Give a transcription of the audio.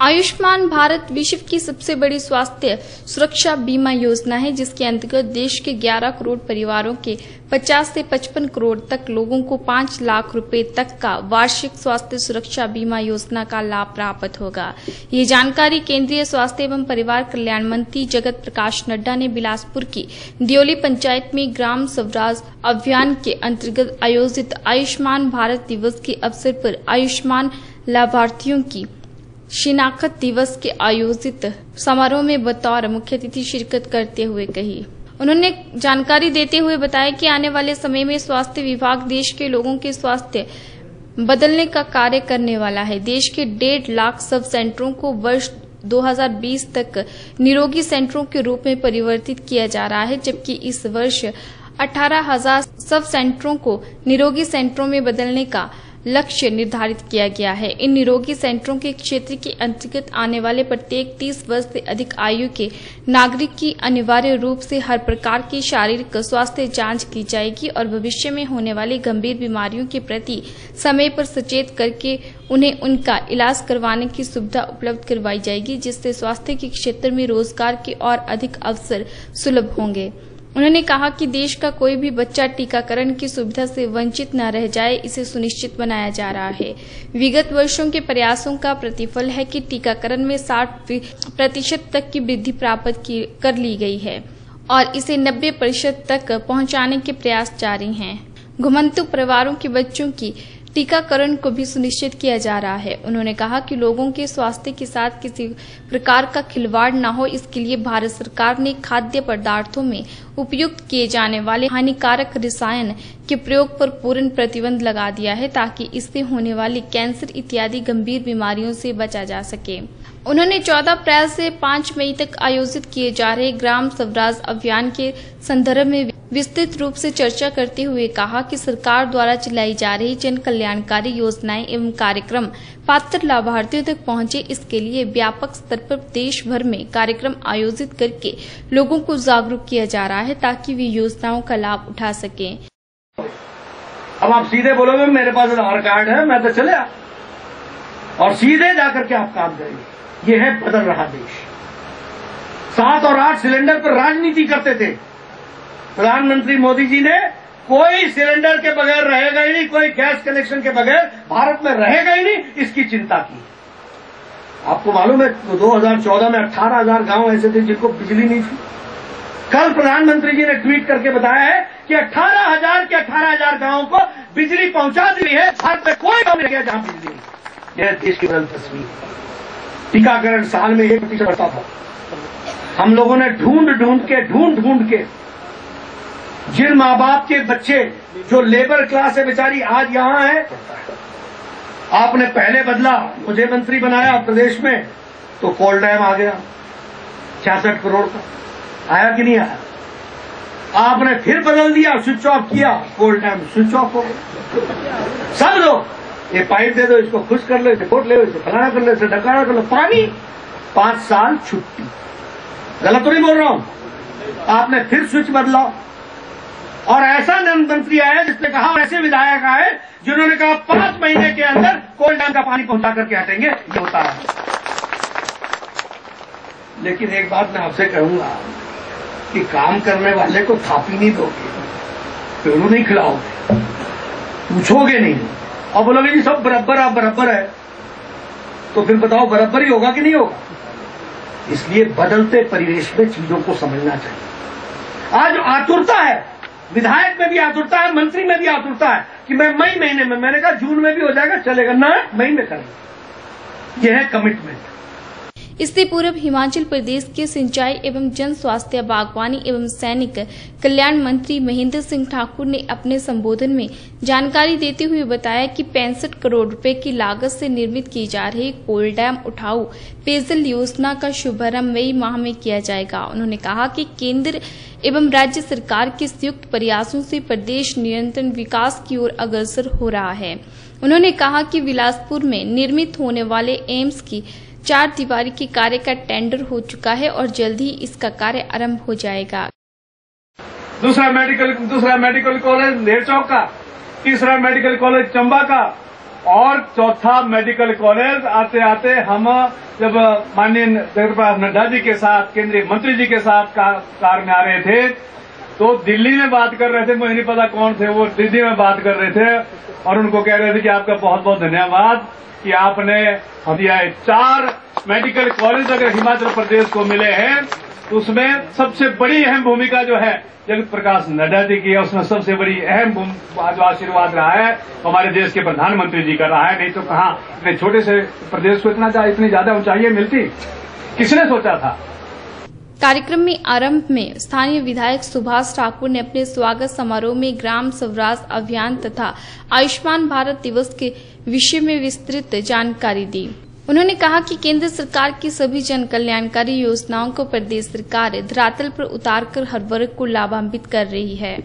आयुष्मान भारत विश्व की सबसे बड़ी स्वास्थ्य सुरक्षा बीमा योजना है, जिसके अंतर्गत देश के 11 करोड़ परिवारों के 50 से 55 करोड़ तक लोगों को 5 लाख रुपए तक का वार्षिक स्वास्थ्य सुरक्षा बीमा योजना का लाभ प्राप्त होगा। ये जानकारी केंद्रीय स्वास्थ्य एवं परिवार कल्याण मंत्री जगत प्रकाश नड्डा ने बिलासपुर की दियोली पंचायत में ग्राम स्वराज अभियान के अंतर्गत आयोजित आयुष्मान भारत दिवस के अवसर पर आयुष्मान लाभार्थियों की शिनाख्त दिवस के आयोजित समारोह में बतौर मुख्य अतिथि शिरकत करते हुए कही। उन्होंने जानकारी देते हुए बताया कि आने वाले समय में स्वास्थ्य विभाग देश के लोगों के स्वास्थ्य बदलने का कार्य करने वाला है। देश के डेढ़ लाख सब सेंटरों को वर्ष 2020 तक निरोगी सेंटरों के रूप में परिवर्तित किया जा रहा है, जबकि इस वर्ष अठारह हज़ार सब सेंटरों को निरोगी सेंटरों में बदलने का लक्ष्य निर्धारित किया गया है। इन निरोगी सेंटरों के क्षेत्र के अंतर्गत आने वाले प्रत्येक 30 वर्ष से अधिक आयु के नागरिक की अनिवार्य रूप से हर प्रकार की शारीरिक स्वास्थ्य जाँच की जाएगी और भविष्य में होने वाली गंभीर बीमारियों के प्रति समय पर सचेत करके उन्हें उनका इलाज करवाने की सुविधा उपलब्ध करवाई जाएगी, जिससे स्वास्थ्य के क्षेत्र में रोज़गार के और अधिक अवसर सुलभ होंगे। उन्होंने कहा कि देश का कोई भी बच्चा टीकाकरण की सुविधा से वंचित न रह जाए, इसे सुनिश्चित बनाया जा रहा है। विगत वर्षों के प्रयासों का प्रतिफल है कि टीकाकरण में 60 प्रतिशत तक की वृद्धि प्राप्त कर ली गई है और इसे 90 प्रतिशत तक पहुँचाने के प्रयास जारी हैं। घुमंतु परिवारों के बच्चों की टीकाकरण को भी सुनिश्चित किया जा रहा है। उन्होंने कहा कि लोगों के स्वास्थ्य के साथ किसी प्रकार का खिलवाड़ न हो, इसके लिए भारत सरकार ने खाद्य पदार्थों में उपयुक्त किए जाने वाले हानिकारक रसायन के प्रयोग पर पूर्ण प्रतिबंध लगा दिया है ताकि इससे होने वाली कैंसर इत्यादि गंभीर बीमारियों से बचा जा सके। उन्होंने 14 अप्रैल से 5 मई तक आयोजित किए जा रहे ग्राम स्वराज अभियान के संदर्भ में विस्तृत रूप से चर्चा करते हुए कहा कि सरकार द्वारा चलाई जा रही जन कल्याणकारी योजनाएँ एवं कार्यक्रम पात्र लाभार्थियों तक पहुँचे इसके लिए व्यापक स्तर पर देश भर में कार्यक्रम आयोजित करके लोगों को जागरूक किया जा रहा है ताकि वे योजनाओं का लाभ उठा सके। अब आप सीधे बोलोगे, मेरे पास आधार कार्ड है, मैं तो चले और सीधे जाकर के आप काम करेंगे। ये है बदल रहा देश। सात और आठ सिलेंडर पर राजनीति करते थे। प्रधानमंत्री मोदी जी ने कोई सिलेंडर के बगैर रहेगा ही नहीं, कोई गैस कनेक्शन के बगैर भारत में रहेगा ही नहीं, इसकी चिंता की। आपको मालूम है तो 2014 में अठारह हज़ार गाँव ऐसे थे जिनको बिजली नहीं थी। कल प्रधानमंत्री जी ने ट्वीट करके बताया है कि अठारह हज़ार के अठारह हज़ार गाँवों को बिजली पहुँचा दी है, भारत में कोई गाँव नहीं गया जहाँ बिजली यह देश की बदल तस्वीर टीकाकरण साल में एक प्रतिशत बढ़ता था। हम लोगों ने ढूंढ ढूंढ के ढूंढ ढूंढ के जिन माँ बाप के बच्चे जो लेबर क्लास है, बेचारी आज यहाँ है, आपने पहले बदला, मुझे मंत्री बनाया प्रदेश में तो कोल डैम आ गया, छियासठ करोड़ का। आया कि नहीं आया? आपने फिर बदल दिया स्विच ऑफ़ किया कोल डैम स्विच ऑफ़ हो गया। सब लोग ये पाइप दे दो, इसको खुश कर लो, इसे कोट ले इसे फलाना कर लो, इसे डकाना कर लो, पानी, पाँच साल छुट्टी। गलत तो नहीं बोल रहा हूँ। आपने फिर स्विच बदला और ऐसा मंत्री आया जिसने कहा ऐसे विधायक आए जिन्होंने कहा, पाँच महीने के अंदर कोल डैम का पानी पहुँचा करके हटेंगे ये होता है लेकिन एक बात मैं आपसे कहूँगा कि काम करने वाले को थापी नहीं दोगे, पेड़ू नहीं खिलाओगे, पूछोगे नहीं। और बोलोगे, जी, सब बराबर, आप बराबर है। तो फिर बताओ, बराबर ही होगा कि नहीं होगा? इसलिए बदलते परिवेश में चीज़ों को समझना चाहिए। आज आतुरता है विधायक में भी आतुरता है, मंत्री में भी आतुरता है कि मैं मई महीने में, मैंने कहा जून में भी हो जाएगा, चलेगा। ना, मई में करेंगे यह है कमिटमेंट इससे पूर्व हिमाचल प्रदेश के सिंचाई एवं जन स्वास्थ्य, बागवानी एवं सैनिक कल्याण मंत्री महेंद्र सिंह ठाकुर ने अपने संबोधन में जानकारी देते हुए बताया कि पैंसठ करोड़ रुपए की लागत से निर्मित की जा रही कोल डैम उठाऊ पेयजल योजना का शुभारंभ मई माह में किया जाएगा। उन्होंने कहा कि केंद्र एवं राज्य सरकार के संयुक्त प्रयासों से प्रदेश निरंतर विकास की ओर अग्रसर हो रहा है। उन्होंने कहा कि बिलासपुर में निर्मित होने वाले एम्स की चार दीवारी के कार्य का टेंडर हो चुका है और जल्द ही इसका कार्य आरंभ हो जाएगा। दूसरा मेडिकल दूसरा मेडिकल कॉलेज नेरचौक का, तीसरा मेडिकल कॉलेज चंबा का, और चौथा मेडिकल कॉलेज आते आते हम, जब माननीय जगत नड्डा जी के साथ, केंद्रीय मंत्री जी के साथ कार में आ रहे थे तो दिल्ली में बात कर रहे थे, मुझे नहीं पता कौन थे वो, दिल्ली में बात कर रहे थे और उनको कह रहे थे कि आपका बहुत बहुत धन्यवाद कि आपने दिया चार मेडिकल कॉलेज अगर हिमाचल प्रदेश को मिले हैं तो उसमें सबसे बड़ी अहम भूमिका जो है जगत प्रकाश नड्डा जी की है, उसमें सबसे बड़ी अहम जो आशीर्वाद रहा है, हमारे देश के प्रधानमंत्री जी का रहा है। नहीं तो कहा, इतने छोटे से प्रदेश को इतना इतनी ज़्यादा ऊंचाई मिलती? किसने सोचा था? कार्यक्रम में आरंभ में स्थानीय विधायक सुभाष ठाकुर ने अपने स्वागत समारोह में ग्राम स्वराज अभियान तथा आयुष्मान भारत दिवस के विषय में विस्तृत जानकारी दी। उन्होंने कहा कि केंद्र सरकार की सभी जन कल्याणकारी योजनाओं को प्रदेश सरकार धरातल पर उतारकर हर वर्ग को लाभान्वित कर रही है।